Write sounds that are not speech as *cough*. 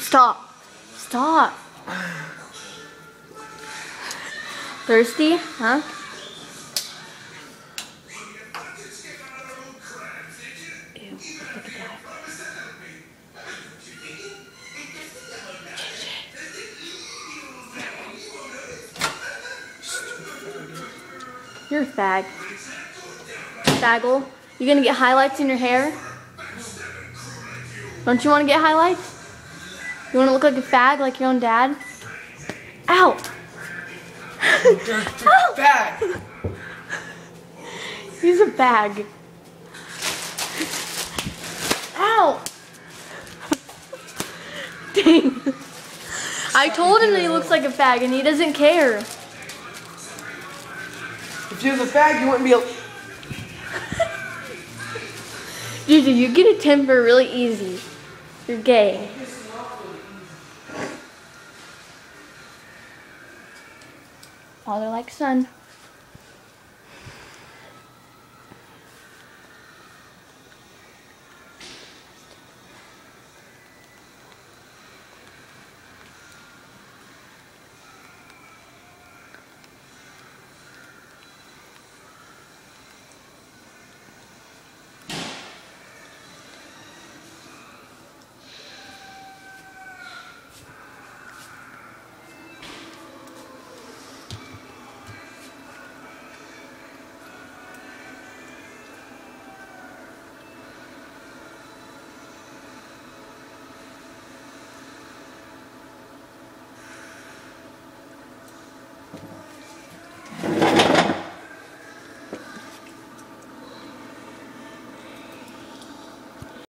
Stop. Stop. Thirsty? Huh? Ew. You're a fag. Faggle. You gonna get highlights in your hair? Don't you wanna get highlights? You wanna look like a fag like your own dad? Ow! *laughs* Ow! Bag. He's a bag. Ow! Dang. I told him that he looks like a fag and he doesn't care. If you was a fag, you wouldn't be a. *laughs* Dude, you get a temper really easy. You're gay. Father like son.